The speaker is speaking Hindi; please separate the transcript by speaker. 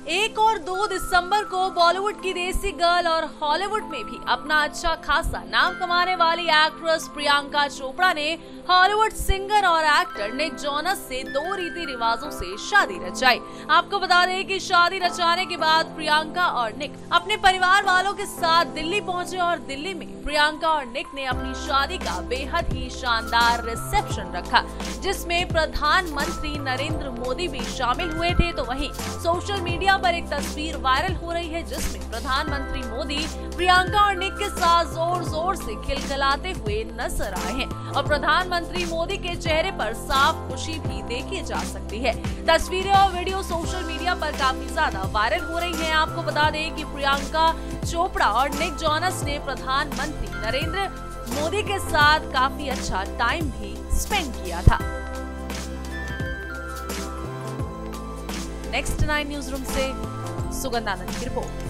Speaker 1: 2 दिसंबर को बॉलीवुड की देसी गर्ल और हॉलीवुड में भी अपना अच्छा खासा नाम कमाने वाली एक्ट्रेस प्रियंका चोपड़ा ने हॉलीवुड सिंगर और एक्टर निक जोनस से दो रीति रिवाजों से शादी रचाई। आपको बता दें कि शादी रचाने के बाद प्रियंका और निक अपने परिवार वालों के साथ दिल्ली पहुँचे और दिल्ली में प्रियंका और निक ने अपनी शादी का बेहद ही शानदार रिसेप्शन रखा, जिसमें प्रधानमंत्री नरेंद्र मोदी भी शामिल हुए थे। तो वहीं सोशल मीडिया पर एक तस्वीर वायरल हो रही है, जिसमें प्रधानमंत्री मोदी, प्रियंका और निक के साथ ज़ोर ज़ोर से खिलखिलाते हुए नज़र आए हैं। और प्रधानमंत्री मोदी के चेहरे पर साफ़ खुशी भी देखी जा सकती है। तस्वीरें और वीडियो सोशल मीडिया पर काफ़ी ज़्यादा वायरल हो रही है। आपको बता दें की प्रियंका चोपड़ा और निक जॉनस ने प्रधानमंत्री नरेंद्र मोदी के साथ काफ़ी अच्छा टाइम भी स्पेंड किया था। नेक्स्ट नाइन न्यूज़ रूम से सुगंधानंद की रिपोर्ट।